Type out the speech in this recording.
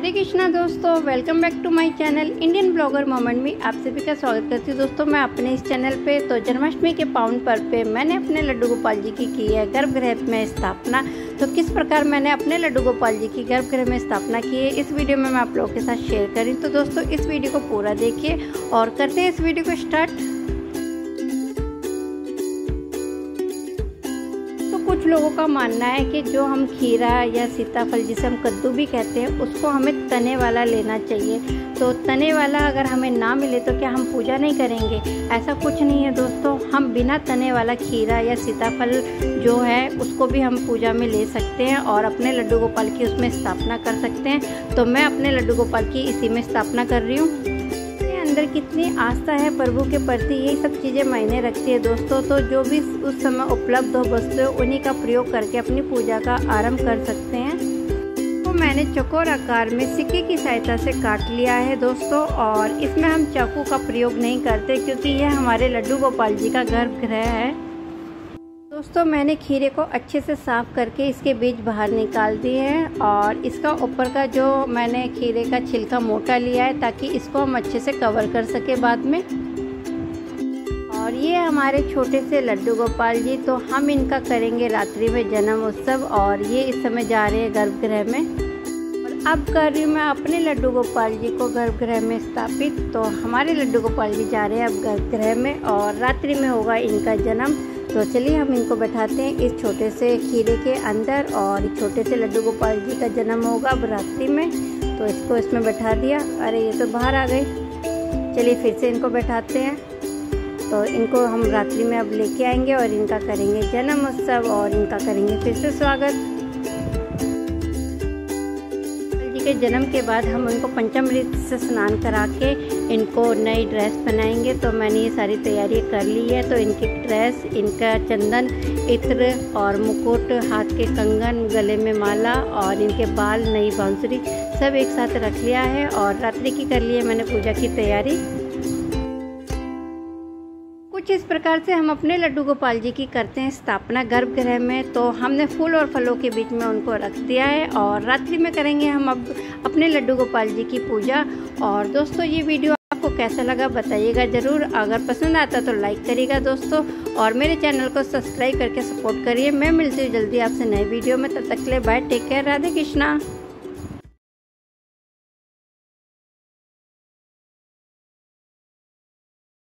राधे कृष्णा दोस्तों welcome back to my channel Indian blogger moment में आप सभी का स्वागत करती हूँ दोस्तों, मैं अपने इस चैनल पे तो जन्माष्टमी के पावन पर्व पे मैंने अपने लड्डू गोपाल जी की की है गर्भगृह में स्थापना। तो किस प्रकार मैंने अपने लड्डू गोपाल जी की गर्भगृह में स्थापना की है, इस वीडियो में मैं आप लोगों के साथ शेयर करी। तो दोस्तों, इस वीडियो को पूरा देखिए और करते हैं इस वीडियो को स्टार्ट लोगों का मानना है कि जो हम खीरा या सीताफल, जिसे हम कद्दू भी कहते हैं, उसको हमें तने वाला लेना चाहिए। तो तने वाला अगर हमें ना मिले तो क्या हम पूजा नहीं करेंगे? ऐसा कुछ नहीं है दोस्तों। हम बिना तने वाला खीरा या सीताफल जो है, उसको भी हम पूजा में ले सकते हैं और अपने लड्डू गोपाल की उसमें स्थापना कर सकते हैं। तो मैं अपने लड्डू गोपाल की इसी में स्थापना कर रही हूँ। अंदर कितनी आस्था है प्रभु के प्रति, ये सब चीज़ें मायने रखती है दोस्तों। तो जो भी उस समय उपलब्ध हो वस्तु उन्हीं का प्रयोग करके अपनी पूजा का आरंभ कर सकते हैं। तो मैंने चकोर आकार में सिक्के की सहायता से काट लिया है दोस्तों, और इसमें हम चाकू का प्रयोग नहीं करते, क्योंकि यह हमारे लड्डू गोपाल जी का गर्भगृह है। दोस्तों, मैंने खीरे को अच्छे से साफ़ करके इसके बीज बाहर निकाल दिए हैं और इसका ऊपर का जो मैंने खीरे का छिलका मोटा लिया है ताकि इसको हम अच्छे से कवर कर सके बाद में। और ये हमारे छोटे से लड्डू गोपाल जी तो हम इनका करेंगे रात्रि में जन्म उत्सव और ये इस समय जा रहे हैं गर्भगृह में। अब कर रही हूँ मैं अपने लड्डू गोपाल जी को गर्भगृह में स्थापित। तो हमारे लड्डू गोपाल जी जा रहे हैं अब गर्भगृह में और रात्रि में होगा इनका जन्म। तो चलिए हम इनको बैठाते हैं इस छोटे से खीरे के अंदर और छोटे से लड्डू गोपाल जी का जन्म होगा अब रात्रि में। तो इसको इसमें बैठा दिया। अरे, ये तो बाहर आ गए। चलिए फिर से इनको बैठाते हैं। तो इनको हम रात्रि में अब लेके आएँगे और इनका करेंगे जन्म उत्सव और इनका करेंगे फिर से स्वागत। के जन्म के बाद हम उनको पंचामृत से स्नान करा के इनको नई ड्रेस पहनाएँगे तो मैंने ये सारी तैयारी कर ली है। तो इनकी ड्रेस, इनका चंदन, इत्र और मुकुट, हाथ के कंगन, गले में माला और इनके बाल, नई बांसुरी सब एक साथ रख लिया है और रात्रि की कर ली है मैंने पूजा की तैयारी। कुछ इस प्रकार से हम अपने लड्डू गोपाल जी की करते हैं स्थापना गर्भगृह में। तो हमने फूल और फलों के बीच में उनको रख दिया है और रात्रि में करेंगे हम अब अपने लड्डू गोपाल जी की पूजा। और दोस्तों, ये वीडियो आपको कैसा लगा बताइएगा ज़रूर। अगर पसंद आता तो लाइक करिएगा दोस्तों और मेरे चैनल को सब्सक्राइब करके सपोर्ट करिए। मैं मिलती हूँ जल्दी आपसे नए वीडियो में। तब तक लिए bye, take care, Radhe Krishna.